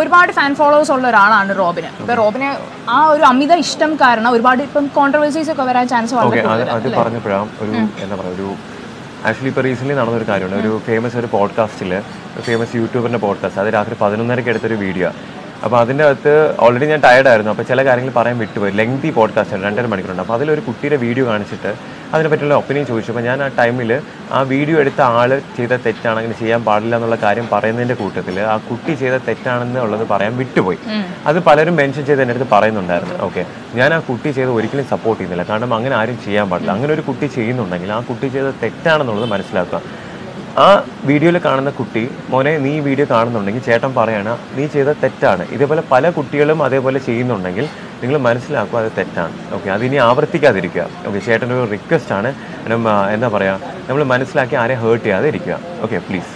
ഒരുപാട് fan followers ഉള്ള ഒരാളാണ് റോബിന്. ഇപ്പൊ റോബിന് ആ ഒരു അമിത ഇഷ്ടം കാരണം ഒരുപാട് ഇപ്പം കോൺട്രവേഴ്സീസ് ഒക്കെ വരാൻ ചാൻസ് അത് പറഞ്ഞപ്പോഴാണ് ഒരു എന്താ പറയുക ഒരു ആക്ച്വലി ഇപ്പോൾ റീസെന്റ്ലി നടന്നൊരു കാര്യമാണ് ഒരു ഫേമസ് ഒരു പോഡ്കാസ്റ്റിൽ ഫേമസ് യൂട്യൂബറിന്റെ പോഡ്കാസ്റ്റ് അത് രാത്രി പതിനൊന്നരയ്ക്ക് എടുത്തൊരു വീഡിയോ അപ്പോൾ അതിന്റെ അകത്ത് ഓൾറെഡി ഞാൻ ടയർഡ് ആയിരുന്നു. അപ്പോൾ ചില കാര്യങ്ങൾ പറയാൻ വിട്ടുപോയി. ലെങ്തി പോഡ്കാസ്റ്റ് ആണ് രണ്ടര മണിക്കൂറുണ്ട്. അപ്പോൾ അതിലൊരു കുട്ടിയുടെ വീഡിയോ കാണിച്ചിട്ട് അതിനെ പറ്റിയുള്ള ഒപ്പീനിയൻ ചോദിച്ചപ്പോൾ ഞാൻ ആ ടൈമിൽ ആ വീഡിയോ എടുത്ത ആൾ ചെയ്ത തെറ്റാണ് അങ്ങനെ ചെയ്യാൻ പാടില്ല എന്നുള്ള കാര്യം പറയുന്നതിന്റെ കൂട്ടത്തിൽ ആ കുട്ടി ചെയ്ത തെറ്റാണെന്നുള്ളത് പറയാൻ വിട്ടുപോയി. അത് പലരും മെൻഷൻ ചെയ്ത് എന്റെ അടുത്ത് പറയുന്നുണ്ടായിരുന്നു. ഓക്കെ. ഞാൻ ആ കുട്ടി ചെയ്ത് ഒരിക്കലും സപ്പോർട്ട് ചെയ്യുന്നില്ല. കാരണം അങ്ങനെ ആരും ചെയ്യാൻ പാടില്ല. അങ്ങനെ ഒരു കുട്ടി ചെയ്യുന്നുണ്ടെങ്കിൽ ആ കുട്ടി ചെയ്ത തെറ്റാണെന്നുള്ളത് മനസ്സിലാക്കുക. ആ വീഡിയോയിൽ കാണുന്ന കുട്ടി മോനെ നീ ഈ വീഡിയോ കാണുന്നുണ്ടെങ്കിൽ ചേട്ടൻ പറയാണ് നീ ചെയ്ത തെറ്റാണ്. ഇതേപോലെ പല കുട്ടികളും അതേപോലെ ചെയ്യുന്നുണ്ടെങ്കിൽ നിങ്ങൾ മനസ്സിലാക്കുക അത് തെറ്റാണ്. ഓക്കെ. അതിനി ആവർത്തിക്കാതിരിക്കുക. ഓക്കെ. ചേട്ടന്റെ ഒരു റിക്വസ്റ്റ് ആണ് എന്താ പറയുക നമ്മൾ മനസ്സിലാക്കി ആരെ ഹേർട്ട് ചെയ്യാതെ ഇരിക്കുക. Okay please